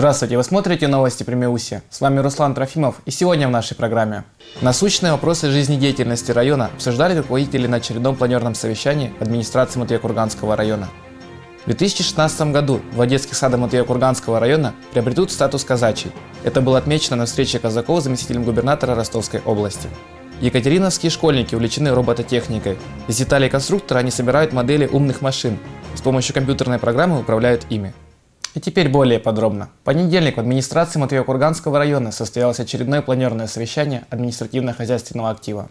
Здравствуйте, вы смотрите новости Премиуси. С вами Руслан Трофимов и сегодня в нашей программе. Насущные вопросы жизнедеятельности района обсуждали руководители на очередном планерном совещании администрации Матвея-Курганского района. В 2016 году два детских сада Матвея-Курганского района приобретут статус казачий. Это было отмечено на встрече казаков с заместителем губернатора Ростовской области. Екатериновские школьники увлечены робототехникой. Из деталей конструктора они собирают модели умных машин. С помощью компьютерной программы управляют ими. И теперь более подробно. В понедельник в администрации Матвеево-Курганского района состоялось очередное планерное совещание административно-хозяйственного актива.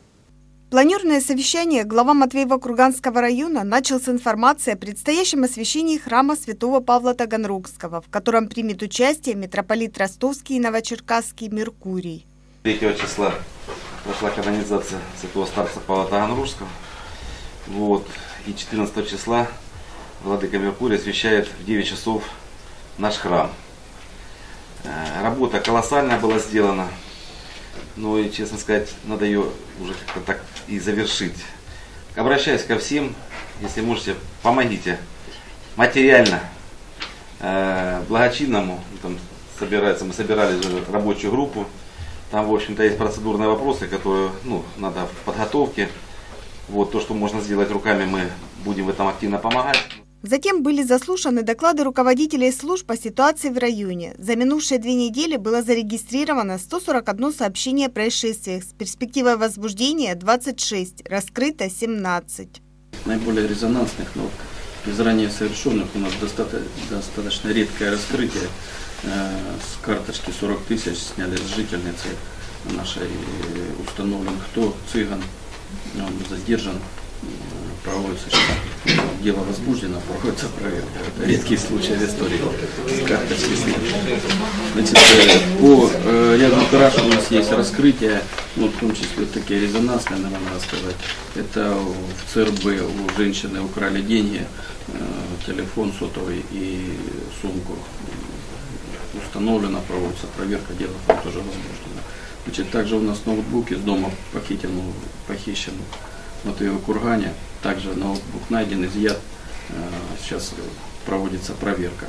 Планерное совещание глава Матвеева-Курганского района начал с информации о предстоящем освящении храма святого Павла Таганрогского, в котором примет участие митрополит Ростовский и Новочеркасский Меркурий. 3 числа прошла канонизация святого старца Павла Таганрогского. Вот. И 14 числа Владыка Меркурий освящает в 9 часов наш храм. Э, работа колоссальная была сделана, но и, честно сказать, надо ее уже как-то так и завершить. Обращаюсь ко всем, если можете, помогите материально, э, благочинному, там собирается, мы собирали уже рабочую группу, там, в общем-то, есть процедурные вопросы, которые, ну, надо в подготовке. Вот то, что можно сделать руками, мы будем в этом активно помогать. Затем были заслушаны доклады руководителей служб по ситуации в районе. За минувшие две недели было зарегистрировано 141 сообщение о происшествиях с перспективой возбуждения 26, раскрыто 17. Наиболее резонансных, но из ранее совершенных у нас достаточно, достаточно редкое раскрытие. Э, с карточки 40 тысяч сняли с жительницы нашей установлен, кто цыган, он задержан, проводится сейчас дело возбуждено, проводится проверка. Это редкий случай в истории с. Значит, э, по э, ряду гараж у нас есть раскрытие, ну, в том числе вот такие резонансные, наверное, надо сказать. Это в ЦРБ у женщины украли деньги, э, телефон сотовый и сумку. Установлена, проводится проверка, дело там тоже возбуждено. Значит, также у нас ноутбук из дома похитен, похищен Матвеева Кургане. Также ноутбук найден, изъят. Э, сейчас проводится проверка.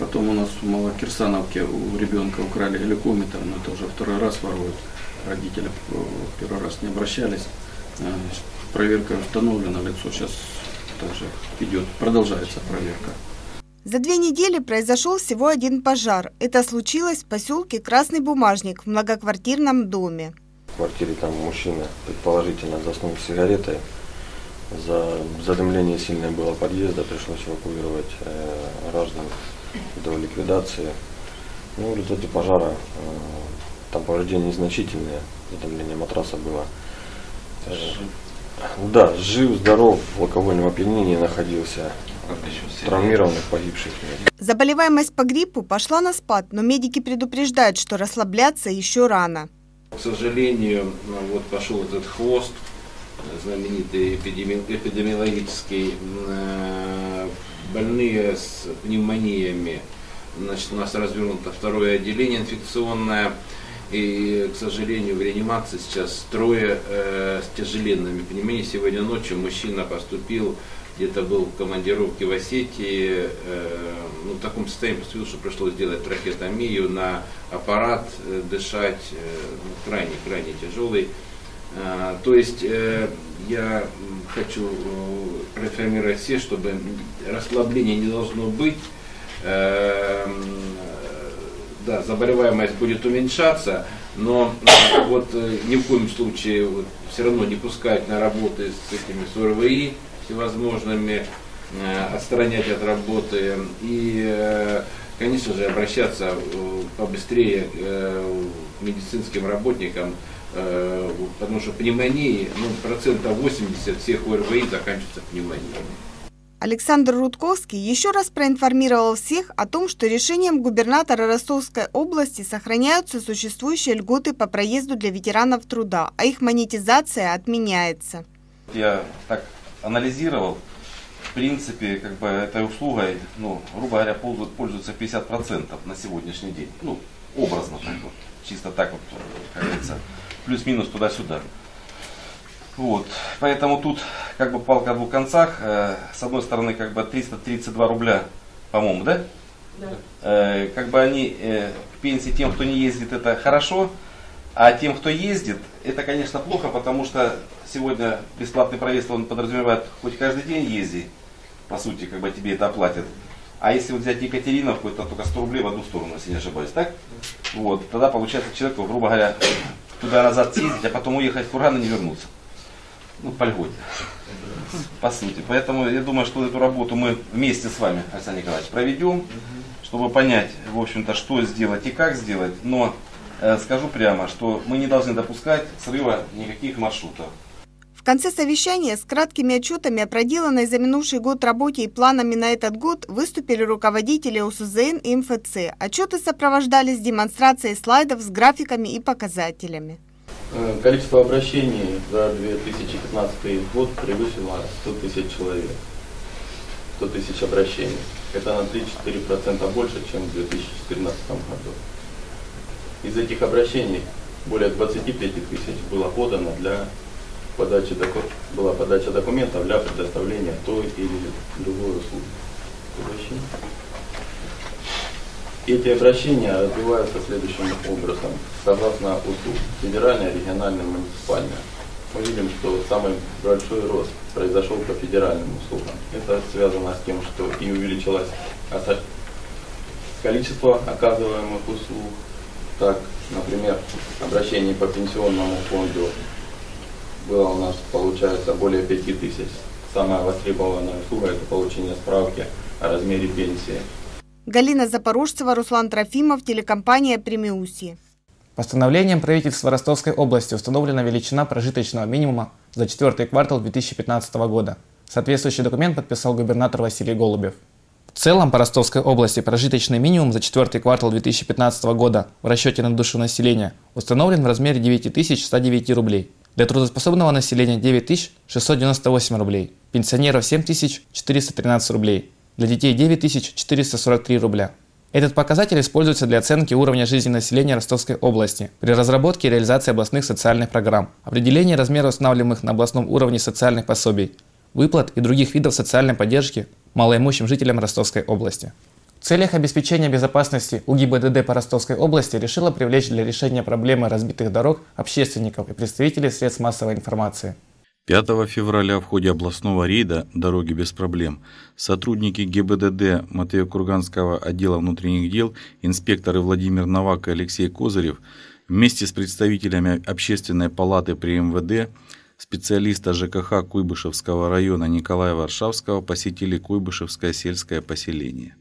Потом у нас в Малокирсановке у ребенка украли геликометр, но это уже второй раз воруют. Родители первый раз не обращались. Э, проверка установлена, лицо сейчас также идет, продолжается проверка. За две недели произошел всего один пожар. Это случилось в поселке Красный Бумажник в многоквартирном доме квартире там мужчина предположительно заснул сигаретой. За задымление сильное было подъезда, пришлось эвакуировать э, граждан до ликвидации. Ну, в результате пожара э, там повреждения незначительные, задымление матраса было. Э, да, жив, здоров, в алкогольном опьянении находился. Травмированных, погибших нет. Заболеваемость по гриппу пошла на спад, но медики предупреждают, что расслабляться еще рано. К сожалению, вот пошел этот хвост, знаменитый эпидеми эпидемиологический, э, больные с пневмониями. Значит, у нас развернуто второе отделение инфекционное. И, к сожалению, в реанимации сейчас трое э, с тяжеленными пневмониями. Сегодня ночью мужчина поступил где-то был в командировке в Осетии, э, ну, в таком состоянии поступил, что пришлось сделать трахеотомию на аппарат, э, дышать, э, ну, крайне, крайне тяжелый. Э, то есть э, я хочу э, проинформировать все, чтобы расслабления не должно быть. Э, да, заболеваемость будет уменьшаться, но вот ни в коем случае вот, все равно не пускать на работы с этими с ОРВИ, всевозможными, отстранять от работы и, конечно же, обращаться побыстрее к медицинским работникам, потому что пневмонии, ну, процентов 80 всех ОРВИ заканчиваются пневмонией. Александр Рудковский еще раз проинформировал всех о том, что решением губернатора Ростовской области сохраняются существующие льготы по проезду для ветеранов труда, а их монетизация отменяется. Я так анализировал, в принципе, как бы этой услугой, ну, грубо говоря, пользуются 50% на сегодняшний день. Ну, образно так вот, чисто так вот, как говорится, плюс-минус туда-сюда. Вот. Поэтому тут как бы палка о двух концах. Э, с одной стороны, как бы 332 рубля, по-моему, да? Э, как бы они э, к пенсии тем, кто не ездит, это хорошо, а тем, кто ездит, это, конечно, плохо, потому что сегодня бесплатный проезд, он подразумевает хоть каждый день езди, по сути, как бы тебе это оплатят. А если вот взять Екатериновку, это только 100 рублей в одну сторону, если не ошибаюсь, так? Вот, тогда получается человеку, грубо говоря, туда-назад съездить, а потом уехать в Курган и не вернуться. Ну, по льготе. По сути. Поэтому я думаю, что эту работу мы вместе с вами, Александр Николаевич, проведем, чтобы понять, в общем-то, что сделать и как сделать. Но э, скажу прямо, что мы не должны допускать срыва никаких маршрутов. В конце совещания с краткими отчетами о проделанной за минувший год работе и планами на этот год выступили руководители УСЗН и МФЦ. Отчеты сопровождались демонстрацией слайдов с графиками и показателями. Э, количество обращений за 2015 год превысило 100 тысяч человек. 100 тысяч обращений. Это на 3-4% больше, чем в 2014 году. Из этих обращений более 25 тысяч было подано для подачи, была подача документов для предоставления той или другой услуги. Эти обращения развиваются следующим образом. Согласно услуг федеральная, региональная, муниципальная. Мы видим, что самый большой рост произошел по федеральным услугам. Это связано с тем, что и увеличилось количество оказываемых услуг. Так, например, обращение по пенсионному фонду было у нас, получается, более 5 тысяч. Самая востребованная услуга – это получение справки о размере пенсии. Галина Запорожцева, Руслан Трофимов, телекомпания «Премиуси». Постановлением правительства Ростовской области установлена величина прожиточного минимума за четвертый квартал 2015 года. Соответствующий документ подписал губернатор Василий Голубев. В целом по Ростовской области прожиточный минимум за четвертый квартал 2015 года в расчете на душу населения установлен в размере 9109 рублей. Для трудоспособного населения 9698 рублей, пенсионеров 7413 рублей, для детей 9443 рубля. Этот показатель используется для оценки уровня жизни населения Ростовской области при разработке и реализации областных социальных программ, определении размера устанавливаемых на областном уровне социальных пособий, выплат и других видов социальной поддержки малоимущим жителям Ростовской области. В целях обеспечения безопасности УГИБДД по Ростовской области решила привлечь для решения проблемы разбитых дорог общественников и представителей средств массовой информации. 5 февраля в ходе областного рейда «Дороги без проблем» сотрудники ГИБДД Матео-Курганского отдела внутренних дел, инспекторы Владимир Новак и Алексей Козырев вместе с представителями Общественной палаты при МВД, специалиста ЖКХ Куйбышевского района Николая Варшавского посетили Куйбышевское сельское поселение.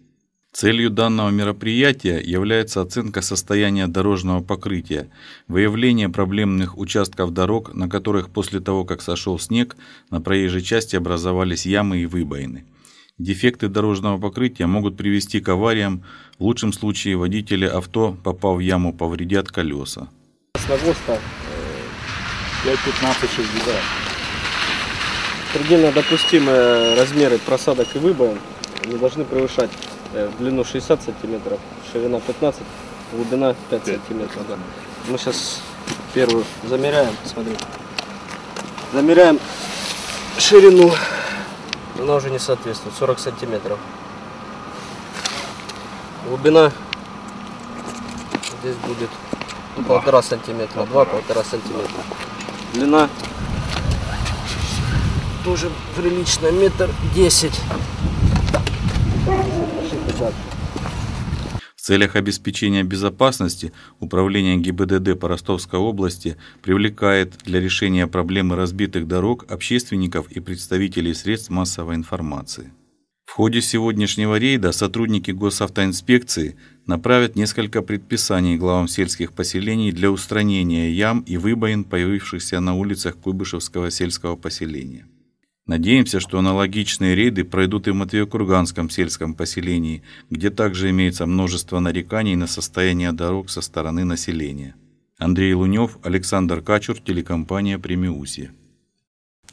Целью данного мероприятия является оценка состояния дорожного покрытия, выявление проблемных участков дорог, на которых после того, как сошел снег, на проезжей части образовались ямы и выбоины. Дефекты дорожного покрытия могут привести к авариям, в лучшем случае водители авто, попав в яму, повредят колеса. Снагоста 5-15-60. Предельно допустимые размеры просадок и выбоин не должны превышать Э, в длину 60 сантиметров, ширина 15, глубина 5 сантиметров. Да. Мы сейчас первую замеряем, смотри. Замеряем ширину, она уже не соответствует, 40 сантиметров. Глубина здесь будет полтора сантиметра, два полтора сантиметра. Длина тоже прилично, метр десять. В целях обеспечения безопасности Управление ГИБДД по Ростовской области привлекает для решения проблемы разбитых дорог общественников и представителей средств массовой информации. В ходе сегодняшнего рейда сотрудники госавтоинспекции направят несколько предписаний главам сельских поселений для устранения ям и выбоин, появившихся на улицах Куйбышевского сельского поселения. Надеемся, что аналогичные рейды пройдут и в Матвеокурганском сельском поселении, где также имеется множество нареканий на состояние дорог со стороны населения. Андрей Лунев, Александр Качур, телекомпания «Премиуси».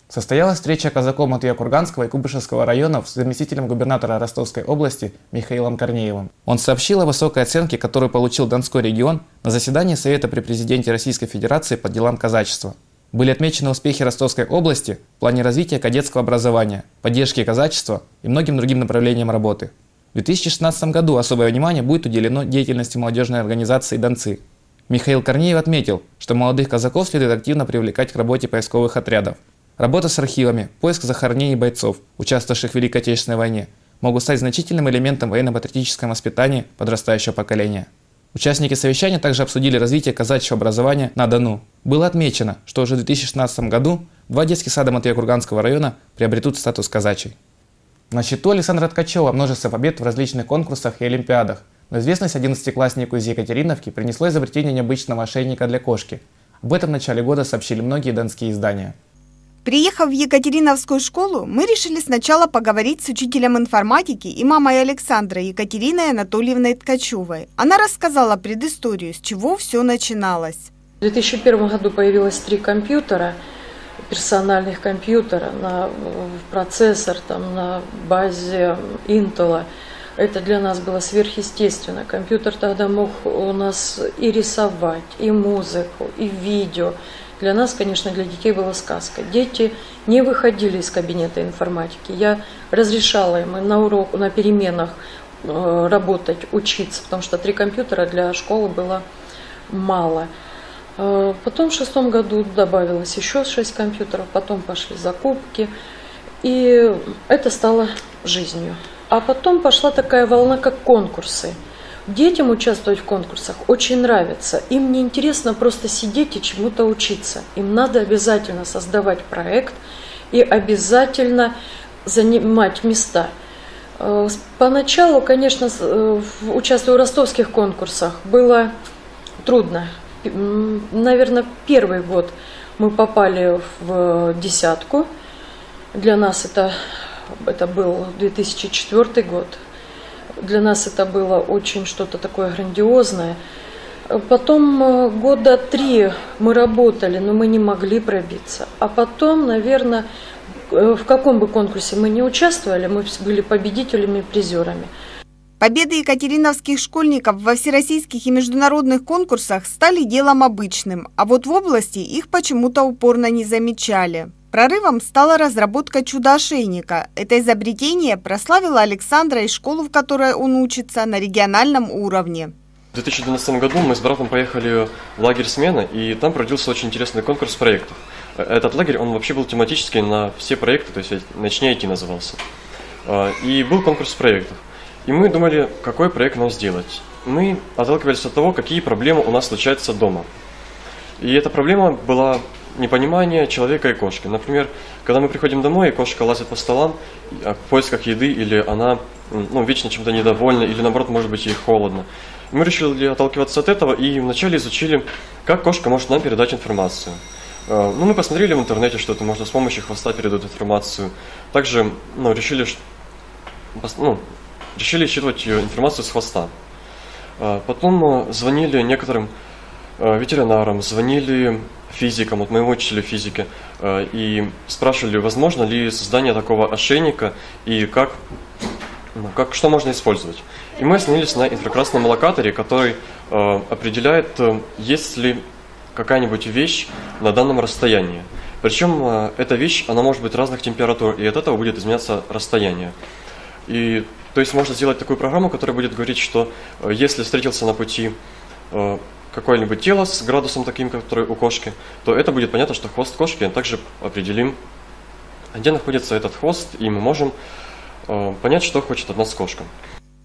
Состоялась встреча казаков Матвея-Курганского и Кубышевского районов с заместителем губернатора Ростовской области Михаилом Корнеевым. Он сообщил о высокой оценке, которую получил Донской регион на заседании Совета при президенте Российской Федерации по делам казачества – были отмечены успехи Ростовской области в плане развития кадетского образования, поддержки казачества и многим другим направлениям работы. В 2016 году особое внимание будет уделено деятельности молодежной организации «Донцы». Михаил Корнеев отметил, что молодых казаков следует активно привлекать к работе поисковых отрядов. Работа с архивами, поиск захоронений бойцов, участвовавших в Великой Отечественной войне, могут стать значительным элементом военно-патриотического воспитания подрастающего поколения. Участники совещания также обсудили развитие казачьего образования на Дону. Было отмечено, что уже в 2016 году два детских сада Матвея-Курганского района приобретут статус казачий. На счету Александра Ткачева множество побед в различных конкурсах и олимпиадах, но известность 11-класснику из Екатериновки принесло изобретение необычного ошейника для кошки. Об этом в начале года сообщили многие донские издания. Приехав в Екатериновскую школу, мы решили сначала поговорить с учителем информатики и мамой Александра Екатериной Анатольевной Ткачевой. Она рассказала предысторию, с чего все начиналось. В 2001 году появилось три компьютера – персональных компьютера, на процессор там, на базе Intel. Это для нас было сверхъестественно. Компьютер тогда мог у нас и рисовать, и музыку, и видео. Для нас, конечно, для детей была сказка. Дети не выходили из кабинета информатики. Я разрешала им на урок, на переменах э, работать, учиться, потому что три компьютера для школы было мало. Э, потом в шестом году добавилось еще шесть компьютеров, потом пошли закупки, и это стало жизнью. А потом пошла такая волна, как конкурсы. Детям участвовать в конкурсах очень нравится. Им не интересно просто сидеть и чему-то учиться. Им надо обязательно создавать проект и обязательно занимать места. Э, поначалу, конечно, э, участвуя в ростовских конкурсах, было трудно наверное, первый год мы попали в десятку. Для нас это, это был 2004 год. Для нас это было очень что-то такое грандиозное. Потом э, года три мы работали, но мы не могли пробиться. А потом, наверное, э, в каком бы конкурсе мы не участвовали, мы были победителями, призерами. Победы екатериновских школьников во всероссийских и международных конкурсах стали делом обычным, а вот в области их почему-то упорно не замечали. Прорывом стала разработка чудо-ошейника. Это изобретение прославило Александра и школу, в которой он учится, на региональном уровне. В 2012 году мы с братом поехали в лагерь смена, и там проводился очень интересный конкурс проектов. Этот лагерь, он вообще был тематический на все проекты, то есть «Начни IT» назывался. А, и был конкурс проектов. И мы думали, какой проект нам сделать. Мы отталкивались от того, какие проблемы у нас случаются дома. И эта проблема была непонимание человека и кошки. Например, когда мы приходим домой, и кошка лазит по столам а, в поисках еды, или она ну, вечно чем-то недовольна, или наоборот, может быть, ей холодно. Мы решили отталкиваться от этого и вначале изучили, как кошка может нам передать информацию. А, ну, мы посмотрели в интернете, что это можно с помощью хвоста передать информацию. Также ну, решили, ну, решили считывать ее информацию с хвоста. А, потом звонили некоторым а, ветеринарам, звонили физикам, вот моему учителю физики, а, и спрашивали, возможно ли создание такого ошейника и как, ну, как, что можно использовать. И мы остановились на инфракрасном локаторе, который определяет, есть ли какая-нибудь вещь на данном расстоянии. Причем эта вещь, она может быть разных температур, и от этого будет изменяться расстояние. И то есть можно сделать такую программу, которая будет говорить, что э, если встретился на пути э, какое-нибудь тело с градусом таким, который у кошки, то это будет понятно, что хвост кошки, также определим, где находится этот хвост, и мы можем э, понять, что хочет от нас кошка.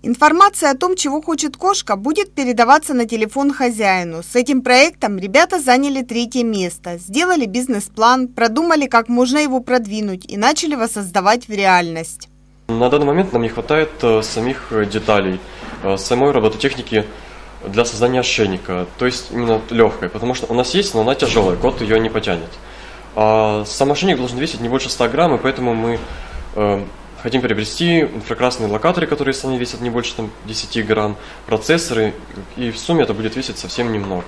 Информация о том, чего хочет кошка, будет передаваться на телефон хозяину. С этим проектом ребята заняли третье место, сделали бизнес-план, продумали, как можно его продвинуть и начали воссоздавать в реальность. На данный момент нам не хватает э, самих э, деталей, э, самой робототехники для создания ошейника, то есть именно легкой, потому что у нас есть, но она тяжелая, кот ее не потянет. А сам ошейник должен весить не больше 100 грамм, и поэтому мы э, хотим приобрести инфракрасные локаторы, которые сами весят не больше там, 10 грамм, процессоры, и в сумме это будет весить совсем немного.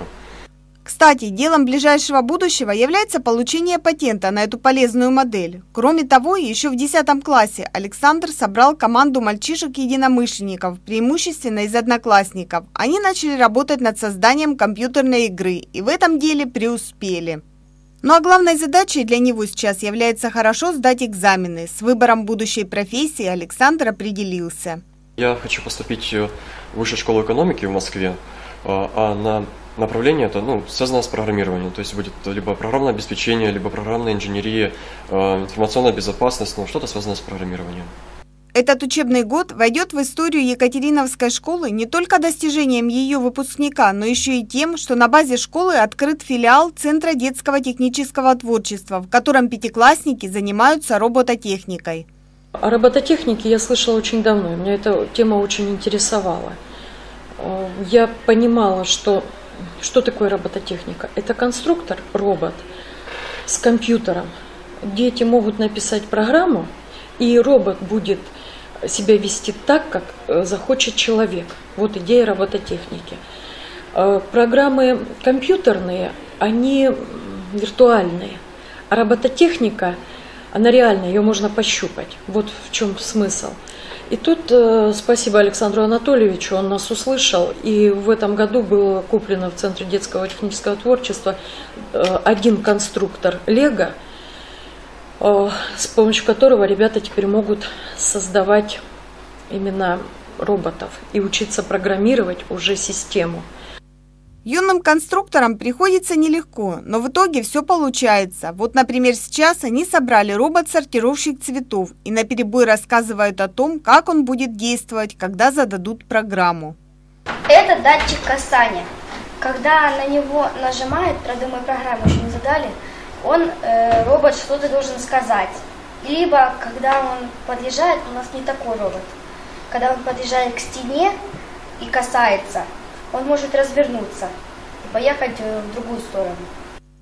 Кстати, делом ближайшего будущего является получение патента на эту полезную модель. Кроме того, еще в 10 классе Александр собрал команду мальчишек-единомышленников, преимущественно из одноклассников. Они начали работать над созданием компьютерной игры и в этом деле преуспели. Ну а главной задачей для него сейчас является хорошо сдать экзамены. С выбором будущей профессии Александр определился. Я хочу поступить в высшую школу экономики в Москве, а а на направление это ну, связано с программированием. То есть будет либо программное обеспечение, либо программная инженерия, э, информационная безопасность, ну что-то связанное с программированием. Этот учебный год войдет в историю Екатериновской школы не только достижением ее выпускника, но еще и тем, что на базе школы открыт филиал Центра детского технического творчества, в котором пятиклассники занимаются робототехникой. О робототехнике я слышала очень давно, меня эта тема очень интересовала. Э, Я понимала, что, что такое робототехника. Это конструктор, робот с компьютером. Дети могут написать программу, и робот будет себя вести так, как э, захочет человек. Вот идея робототехники. Э, Программы компьютерные, они виртуальные, а робототехника, она реальная, ее можно пощупать. Вот в чем смысл. И тут э, спасибо Александру Анатольевичу, он нас услышал, и в этом году было куплено в Центре детского технического творчества э, один конструктор Лего, э, с помощью которого ребята теперь могут создавать именно роботов и учиться программировать уже систему. Юным конструкторам приходится нелегко, но в итоге все получается. Вот, например, сейчас они собрали робот-сортировщик цветов и на перебой рассказывают о том, как он будет действовать, когда зададут программу. Это датчик касания. Когда на него нажимают, правда мы программу еще не задали, он, э, робот, что-то должен сказать. Либо, когда он подъезжает, у нас не такой робот. Когда он подъезжает к стене и касается, он может развернуться и поехать э, в другую сторону.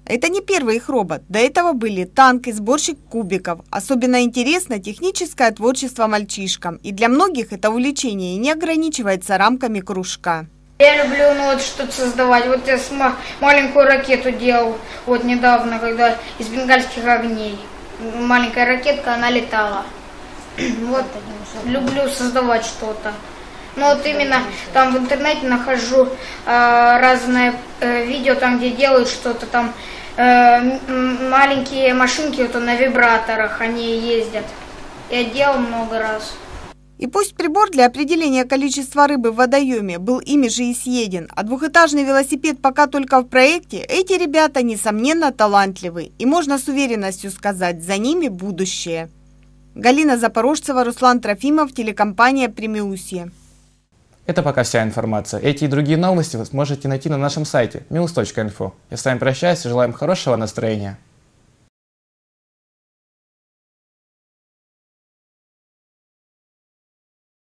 Это не первый их робот. До этого были танк и сборщик кубиков. Особенно интересно техническое творчество мальчишкам. И для многих это увлечение не ограничивается рамками кружка. Я люблю ну, вот что-то создавать. Вот я сма- маленькую ракету делал вот недавно, когда из бенгальских огней. Маленькая ракетка, она летала. Вот, люблю создавать что-то. Ну вот именно там в интернете нахожу э, разные э, видео, там где делают что-то там э, маленькие машинки вот на вибраторах, они ездят. Я делал много раз. И пусть прибор для определения количества рыбы в водоеме был ими же и съеден, а двухэтажный велосипед пока только в проекте, эти ребята, несомненно, талантливы. И можно с уверенностью сказать, за ними будущее. Галина Запорожцева, Руслан Трофимов, телекомпания «Премиусье». Это пока вся информация. Эти и другие новости вы сможете найти на нашем сайте news.info. Я с вами прощаюсь и желаем хорошего настроения.